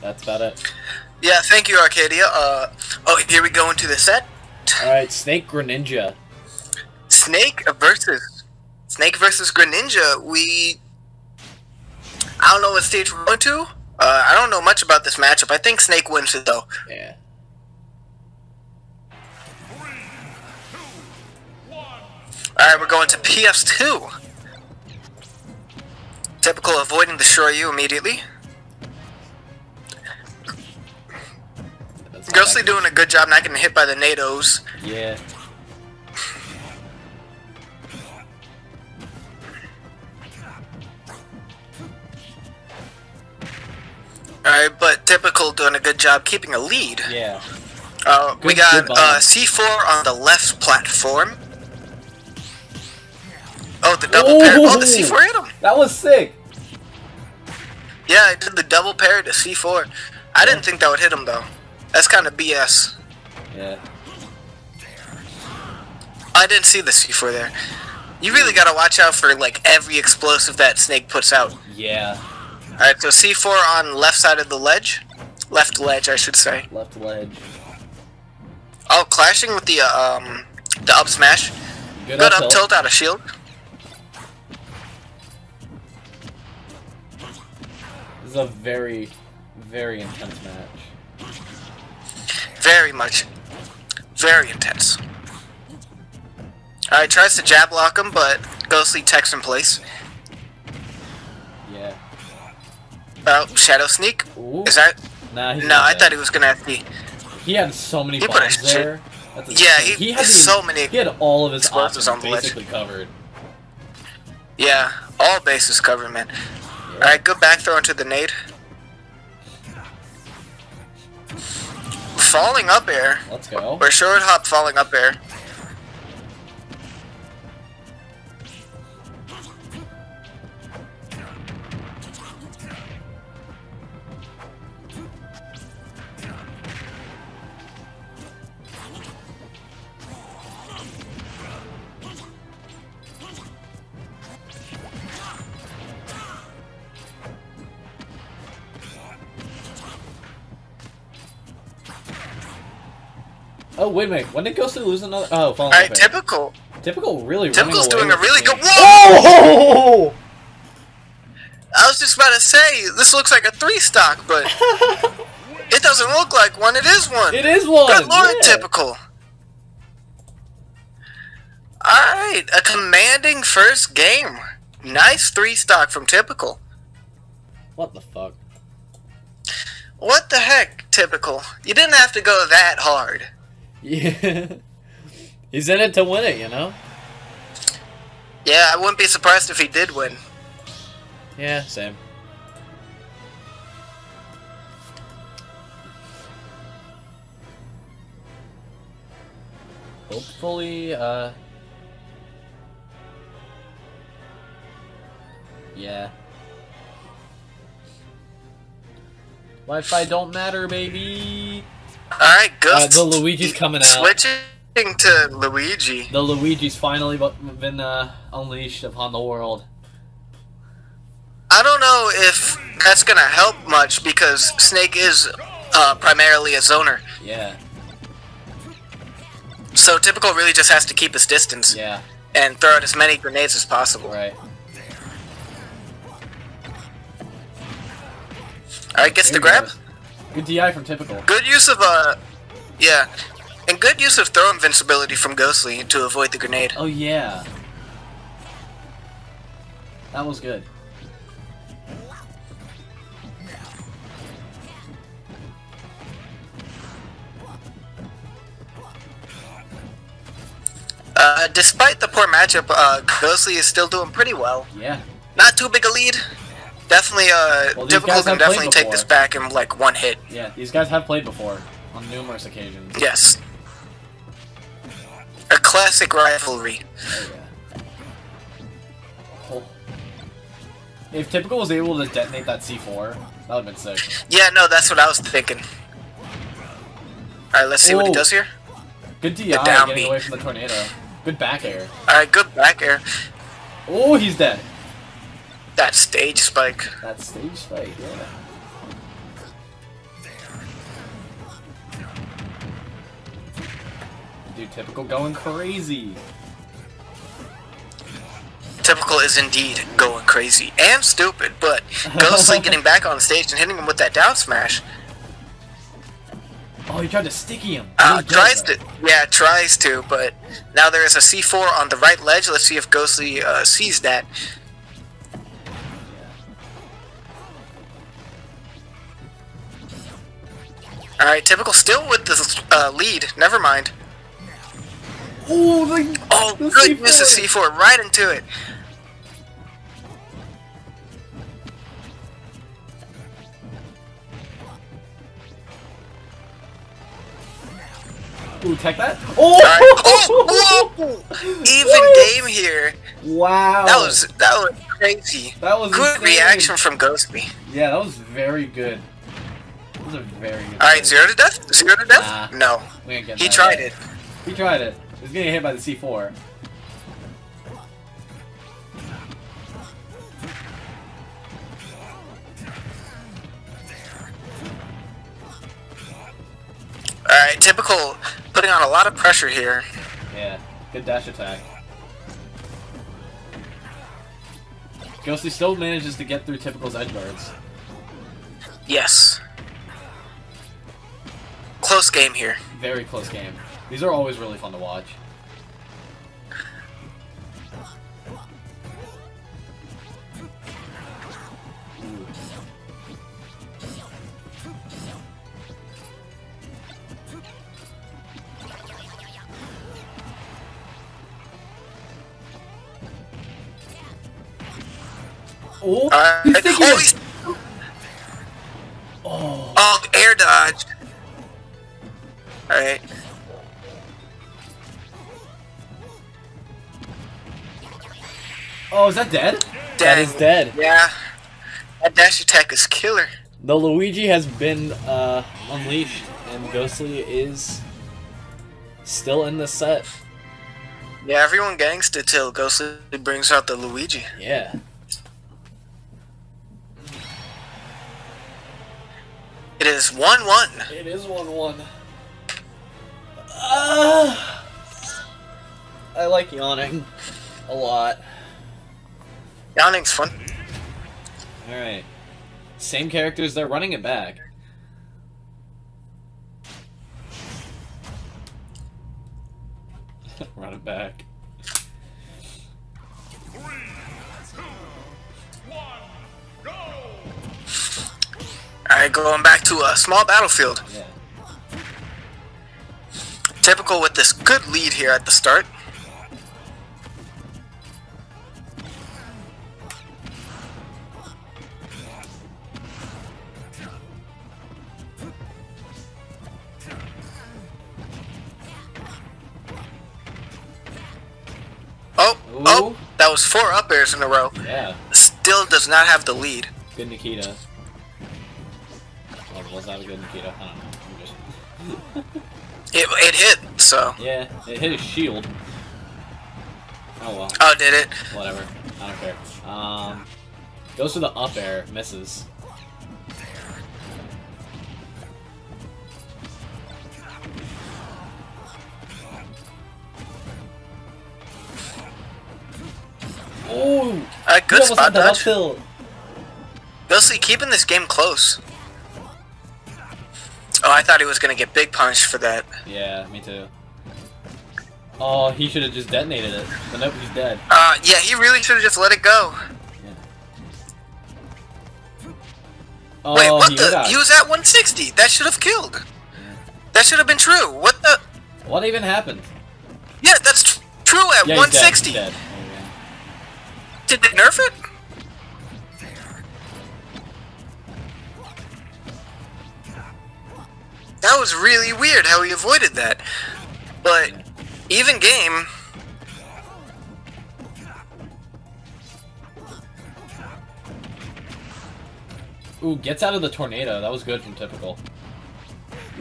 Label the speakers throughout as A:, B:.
A: That's about it.
B: Yeah, thank you, Arcadia. Uh, oh, here we go into the set.
A: Alright, Snake Greninja.
B: Snake versus Snake versus Greninja. We I don't know what stage we're going to. Uh, I don't know much about this matchup. I think Snake wins it though.
A: Yeah.
B: All right, we're going to PS2. Typical avoiding the Shoryu immediately. Ghostly doing a good job not getting hit by the nades.
A: Yeah.
B: Alright, but Typical doing a good job keeping a lead.
A: Yeah.
B: Uh, we got
A: good
B: uh, C4 on the left platform. Oh, the double pair. Oh, the C4 hit him.
A: That was sick.
B: Yeah, I did the double pair to C4. I didn't think that would hit him though. That's kind of BS.
A: Yeah.
B: I didn't see the C4 there. You really gotta watch out for like every explosive that Snake puts out.
A: Yeah.
B: Alright, so C4 on left side of the ledge. Left ledge, I should say.
A: Left ledge.
B: Oh, clashing with the uh, um the up smash.
A: Good,
B: Good
A: up
B: up
A: tilt.
B: tilt out of shield.
A: This is a very, very intense match.
B: Very much. Very intense. Alright, tries to jab lock him, but Ghostly techs in place.
A: Yeah.
B: Oh, Shadow Sneak?
A: Ooh.
B: Is that?
A: Nah,
B: No, I thought he was gonna have to.
A: He had so many
B: He
A: bombs there.
B: Yeah,
A: insane.
B: he-
A: had the-
B: so many
A: He had all of his options
B: on the ledge.
A: basically covered.
B: Yeah, all bases covered, man.
A: Yeah.
B: Alright, good back throw into the nade. Falling up air.
A: Let's go.
B: Or short hop falling up air.
A: Oh wait a minute. When did Ghostly lose another? Oh, falling
B: Alright, typical.
A: Typical really.
B: Typical's doing
A: away
B: a really good. Whoa!
A: Oh!
B: I was just about to say, this looks like a three stock, but it doesn't look like one. It is one.
A: It is one.
B: Good lord,
A: yeah.
B: typical. Alright, a commanding first game. Nice three stock from typical.
A: What the fuck?
B: What the heck, typical? You didn't have to go that hard.
A: Yeah. He's in it to win it, you know.
B: Yeah, I wouldn't be surprised if he did win.
A: Yeah, same. Hopefully, uh... Yeah. Wi-Fi don't matter, baby!
B: Alright,
A: Uh, the Luigi's coming out.
B: Switching to Luigi.
A: The Luigi's finally been uh, unleashed upon the world.
B: I don't know if that's gonna help much because Snake is uh, primarily a zoner.
A: Yeah,
B: So typical really just has to keep his distance
A: yeah,
B: and throw out as many grenades as possible.
A: right.
B: Alright, gets the grab.
A: goes. Good DI from typical.
B: Good use of uh yeah. And good use of throw invincibility from Ghostly to avoid the grenade.
A: Oh yeah. That was good.
B: Uh, despite the poor matchup, uh, Ghostly is still doing pretty well.
A: Yeah.
B: Not too big a lead. Definitely, uh,
A: Well,
B: typical can definitely take this back in like one hit.
A: Yeah, these guys have played before on numerous occasions.
B: Yes. A classic rivalry.
A: Oh, yeah. Oh. If Typical was able to detonate that C4, that would have been sick.
B: Yeah, no, that's what I was thinking. Alright, let's see what he does here.
A: Good DI
B: down
A: getting
B: beat.
A: away from the tornado. Good back air.
B: Alright, good back air.
A: Oh, he's dead.
B: That stage spike.
A: That stage spike, yeah. Dude, typical going crazy.
B: Typical is indeed going crazy and stupid, but Ghostly getting back on stage and hitting him with that down smash.
A: Oh, he tried to sticky him.
B: Uh, tries
A: that.
B: to, yeah, tries to, but now there is a C4 on the right ledge. Let's see if Ghostly uh, sees that. All right, typical still with the uh, lead. Never mind.
A: Oh, the,
B: Oh,
A: the
B: good use of
A: C4.
B: C4 right into it.
A: Ooh, tech that?
B: All right.
A: Oh!
B: Oh! Even game here.
A: Wow.
B: That was that was crazy.
A: that was
B: Good
A: insane.
B: reaction from Ghostly.
A: Yeah, that was very good. That was a very good.
B: All right, zero to death. Zero to death.
A: Nah.
B: No,
A: We ain't getting
B: he tried it.
A: He tried it. He's getting hit by the C4.
B: All right, typical putting on a lot of pressure here.
A: Yeah, good dash attack. Ghostly still manages to get through Typical's edge guards.
B: Yes. Close game here.
A: Very close game. These are always really fun to watch. Uh, oh,
B: right.
A: he's
B: oh, he's,
A: oh,
B: air dodge. All right.
A: oh, is that dead?
C: dead?
B: Dang.
C: is dead.
B: Yeah. That dash attack is killer.
C: The Luigi has been uh, unleashed, and Ghostly is still in the set.
B: Yeah, everyone gangsta till Ghostly brings out the Luigi.
C: Yeah.
B: It is 1-1.
C: It is one 1 1. I like yawning a lot.
B: Yawning's fun.
A: Alright. Same characters, they're running it back. Run it back.
B: Alright, going back to a small battlefield.
A: Yeah.
B: Typical with this good lead here at the start. Oh, oh, that was four up airs in a row.
A: Yeah.
B: Still does not have the lead.
A: Good Nikita. Oh, was that a good Nikita? I don't know.
B: It, it hit, so.
A: Yeah, it hit his shield. Oh well,
B: Oh, did it?
A: whatever. I don't care. Um, goes for the up air, misses. Oh,
B: Uh, good spot dodge.
A: uphill.
B: Ghostly keeping this game close. Oh, I thought he was gonna get big punished for that.
A: Yeah, me too. Oh, he should have just detonated it. But nope, he's dead.
B: Uh, yeah, he really should have just let it go.
A: Oh,
B: Wait, what
A: he
B: the? He was at 160. That should have killed. That should have been true. What the?
A: What even happened?
B: Yeah, that's tr- true at
A: Yeah, he's
B: 160.
A: Dead. Dead.
B: Did they nerf it? That was really weird how he avoided that. But even game.
A: Ooh, gets out of the tornado. That was good from typical.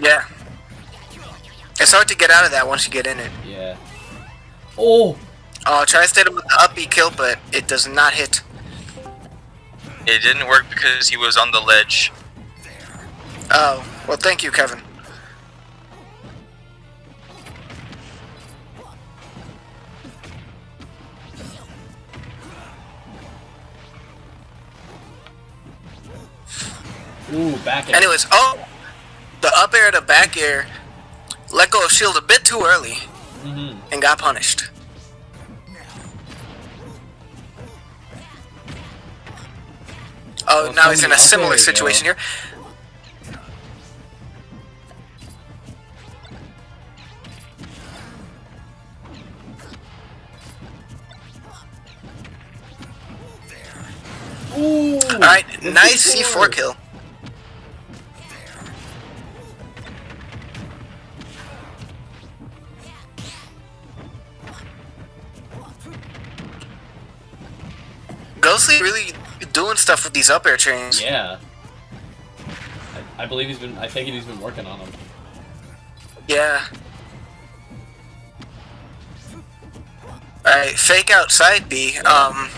B: Yeah. It's hard to get out of that once you get in it.
A: Yeah. Oh,
B: Oh, try to hit him with the up B kill, but it does not hit.
D: It didn't work because he was on the ledge.
B: Oh, well, thank you, Kevin.
A: Ooh, back air.
B: Anyways, oh, the up air to back air let go of shield a bit too early
A: mm -hmm.
B: and got punished. Oh, now he's in a similar situation here.
A: Ooh.
B: All right, nice C4 kill. Ghostly really doing stuff with these up air chains.
A: Yeah. I, I believe he's been. I think he's been working on them.
B: Yeah. Alright, fake outside B. Um,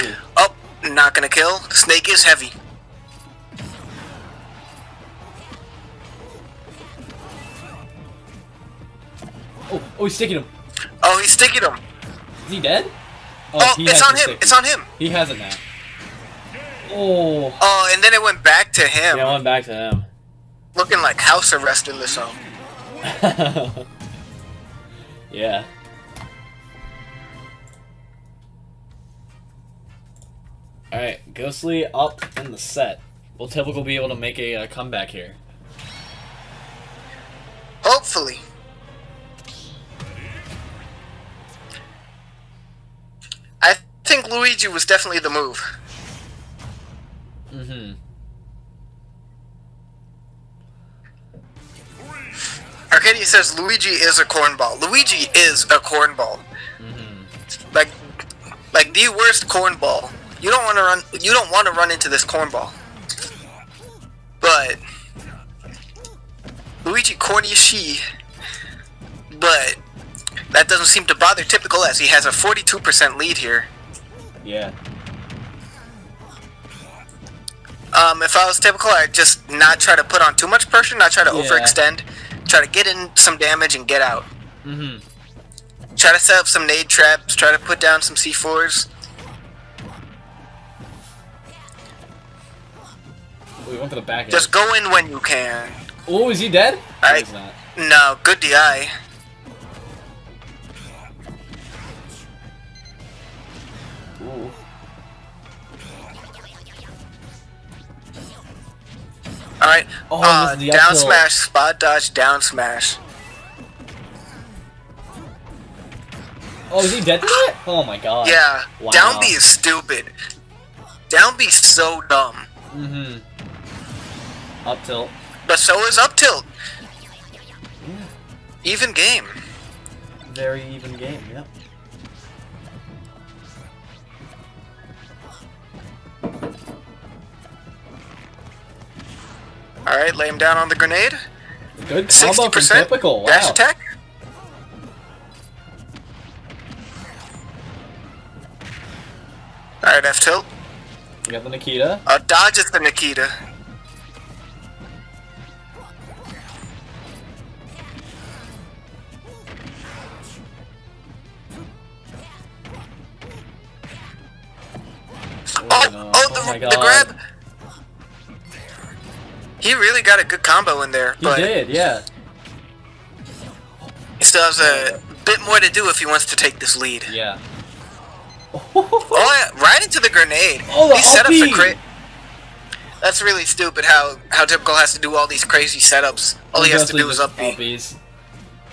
A: Ooh.
B: oh, not gonna kill. Snake is heavy.
A: Oh, oh, he's sticking him.
B: Oh, he's sticking him.
A: Is he dead?
B: Oh, oh
A: he
B: it's on him.
A: stick.
B: It's on him.
A: He has it now. Oh.
B: Oh, and then it went back to him.
C: Yeah, I went back to him.
B: Looking like house arrest in the zone.
C: yeah. Alright, Ghostly up in the set.
A: Will Typical be able to make a uh, comeback here?
B: Hopefully. I think Luigi was definitely the move.
A: Mm-hmm.
B: Arcadia says Luigi is a cornball. Luigi is a cornball.
A: Mm-hmm.
B: Like, like the worst cornball. You don't want to run. You don't want to run into this cornball. But Luigi corny as she. But that doesn't seem to bother Typical as he has a 42% lead here.
A: Yeah.
B: Um, if I was Typical, I'd just not try to put on too much pressure, not try to
A: Yeah.
B: overextend, try to get in some damage and get out.
A: Mm-hmm.
B: Try to set up some nade traps, try to put down some C4s.
A: We went for the back.
B: Just go in when you can.
A: Oh, is he dead?
B: I-
A: He's not.
B: No, good DI.
A: Ooh.
B: Alright.
A: Oh,
B: uh,
A: this is the
B: down
A: uphill.
B: smash, spot dodge, down smash.
A: Oh, is he dead to that? Oh my god.
B: Yeah,
A: Wow.
B: down B is stupid. Down B so dumb.
A: Mm-hmm. Up tilt.
B: But so is up tilt. Even game.
A: Very even game. Yep.
B: Alright, lay him down on the grenade.
A: Good combo
B: 60%
A: typical. Wow.
B: dash attack. Alright, F tilt.
A: We got the Nikita.
B: Uh, dodges the Nikita. Oh, the,
A: Oh God.
B: grab. He really got a good combo in there,
A: He did. Yeah.
B: he still has a bit more to do if he wants to take this lead.
A: Yeah.
B: Oh, yeah, right into the grenade.
A: Oh, the
B: these setups
A: uppy.
B: are crazy. That's really stupid. How how typical has to do all these crazy setups. All he has to do is up.
A: Upbees.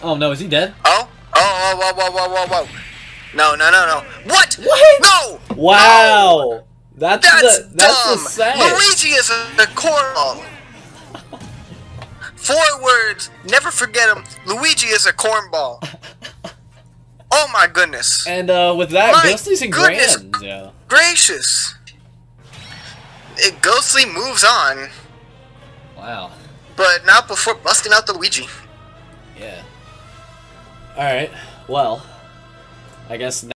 A: Oh no, is he dead?
B: Oh, oh, oh, whoa, whoa, whoa, whoa, whoa. No, no, no, no. What?
A: What?
B: No!
C: Wow! That's,
B: That's
C: the that's
B: dumb.
C: the.
B: Luigi is a, a cornball. Four words. Never forget him. Luigi is a cornball. Oh my goodness.
C: And uh, with that,
B: My
C: Ghostly's in
B: goodness.
C: grand. Yeah.
B: Gracious. It Ghostly moves on,
A: Wow.
B: but not before busting out the Luigi.
C: Yeah. All right. Well, I guess